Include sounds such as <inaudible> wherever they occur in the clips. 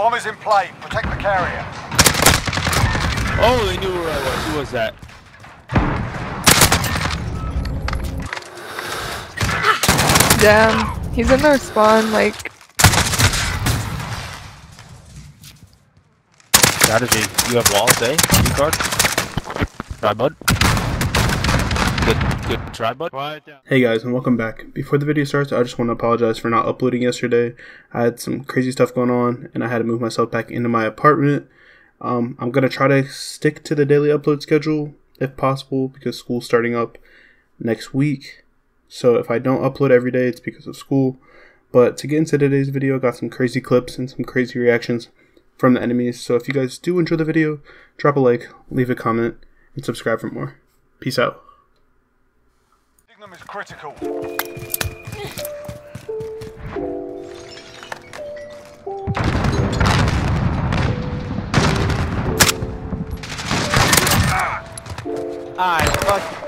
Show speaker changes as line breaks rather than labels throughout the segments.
Bomb is in play. Protect the carrier.
Oh, they knew where I was. Who was that?
Damn. He's in their spawn, like,
Tragedi. You have walls, eh? You card? Try bud. Good, good try bud.
Hey guys, and welcome back. Before the video starts, I just want to apologize for not uploading yesterday. I had some crazy stuff going on, and I had to move myself back into my apartment. Um, I'm gonna try to stick to the daily upload schedule if possible because school's starting up next week. So if I don't upload every day, it's because of school. But to get into today's video, I got some crazy clips and some crazy reactions from the enemies. So if you guys do enjoy the video, drop a like, leave a comment, and subscribe for more. Peace out.
Signal is critical.
Ah, fuck.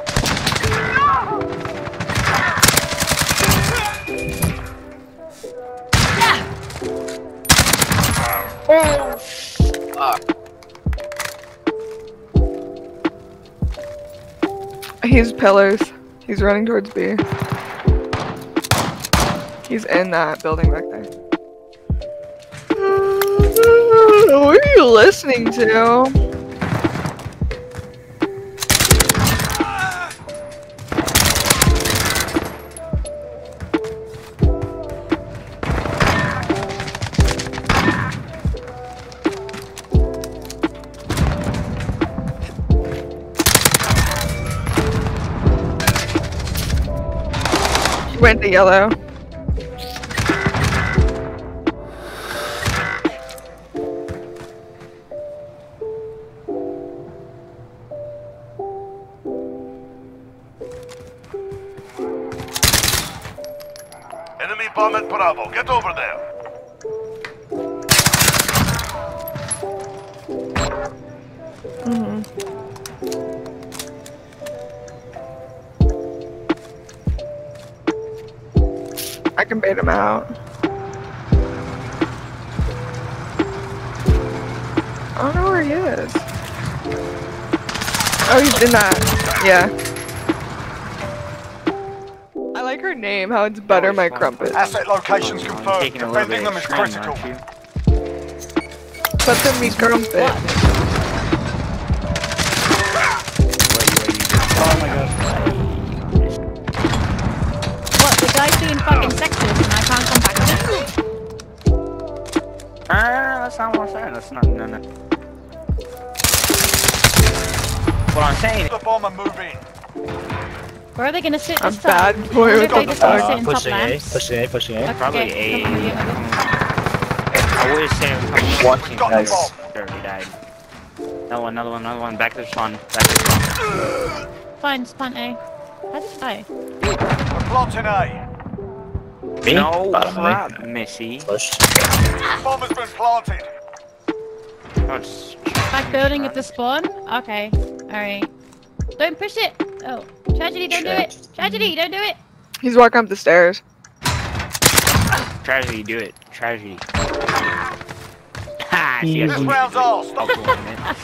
he's pillars. He's running towards B. He's in that building back there. What are you listening to? Went to yellow.
Enemy bomb at Bravo. Get over there.
Can bait him out. I don't know where he is. Oh, he's in that. Yeah. I like her name, how it's Butter My Crumpet.
Asset locations confirmed.
Taking a little
Defending
bit
them is critical.
aren't you?
Butter Me Crumpet.
What, the guy's doing fucking sectors and I can't come back with it?
Ah, that's not what I'm saying. That's not. No, no. What I'm saying.
The bomber move in.
Where are they gonna sit
A
this time?
bad boy
I wonder
with
if they
a
gonna sit in top
pushing A,
lamps.
pushing A, pushing A.
Okay,
Probably
okay,
A.
okay, okay.
I would say I'm watching
Got the
guys.
bomb.
Already died. Another one, another one, another one. Back to the spawn. Back to the spawn.
Fine, spawn A. How did I?
We're planting A.
Me?
No
Bottom A.
crap, Missy.
Pushed.
Bomb has been planted.
Oh,
Back building at the spawn? Okay. Alright. Don't push it! Oh. Tragedi, don't do it! Tragedi, don't do it!
He's walking up the stairs.
Tragedi, do it. Tragedi. Ha! Hmm.
This round's
to do it.
ours. Stop.
Also, man.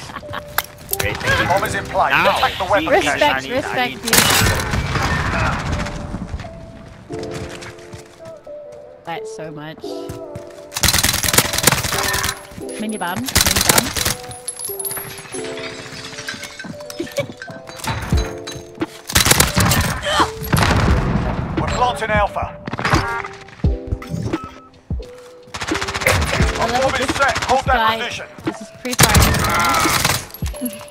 Great, thank.
Bomb is in play.
Ow.
Protect the weapon
Respect,
cache.
Respect,
I need- I
respect
need-
you. That's so much. Mini bomb, mini bomb.
We're planting Alpha.
Love
Bomb is set. Hold that
guy,
position.
this is pre-fire.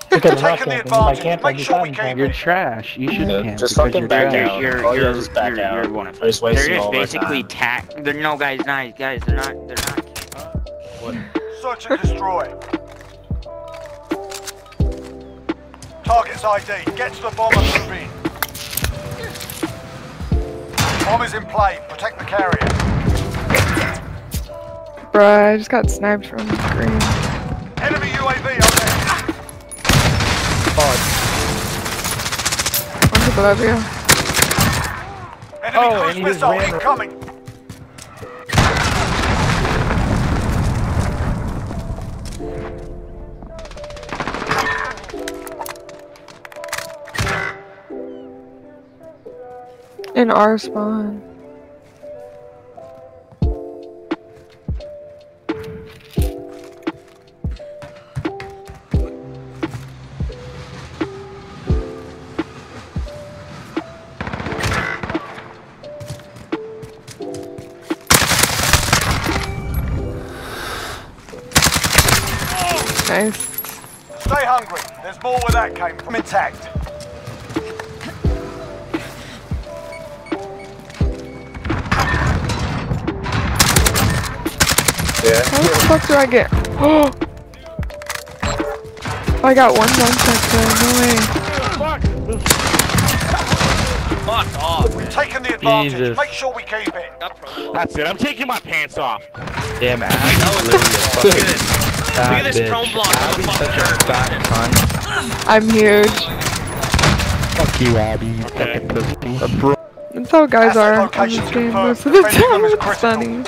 Because I'm
Taking the
not camping. If I
advantage.
camp,
Make sure we
fine
keep.
You're trash. You should
Yeah, just
because
fucking back
trash.
out.
You're, oh,
All you
you're,
do is back
you're,
out.
you're one of
We're
They're just
all of our
basically
time.
tack. They're no guys, nice guys. They're not. They're not.
what Search and destroy. Target's ID. Get to the bomber. Move in. Bomb is in play. Protect the carrier.
Bruh, I just got sniped from green.
Enemy UAV
people over here.
Enemy
oh, and he ran
incoming.
In our spawn. Nice.
Stay hungry. There's more where that came from. Intact. Yeah.
How the fuck do I get? Oh! <gasps> I got one gunshot kill. No way.
Fuck off.
We've taken the advantage.
Jesus.
Make sure we keep it.
That's it. I'm taking my pants off.
Damn, Abby's
That was
literally a fucking <laughs>
Look at this
bitch.
chrome block.
Abby's such a fat cunt.
I'm huge.
Fuck you, Abby.
Okay.
Fucking pussy.
That's how guys
Asset
are on this game
confirmed.
most of the
Defending
time. It's
critical.
funny.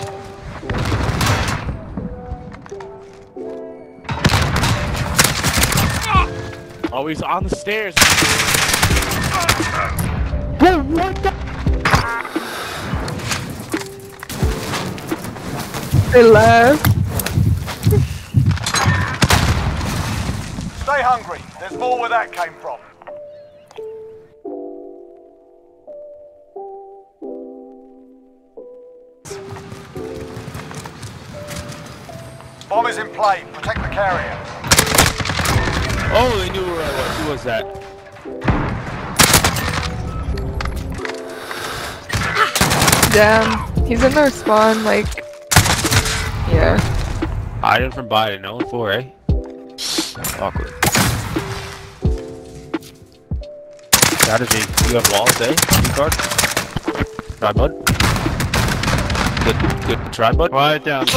Oh, he's on the stairs.
They left.
Stay hungry. There's more where that came from. Bomb is in play. Protect the carrier.
Oh, they knew where I was. Who was that?
Damn. He's in their spawn, like. Yeah.
Hiding from Biden. No four, eh? Awkward. Tragedi. You have walls, eh? You card. Try bud. Good, good. Try bud. Quiet down.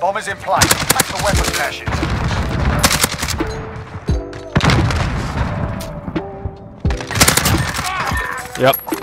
Bomb is in play. Pack the weapon caches.
Yep.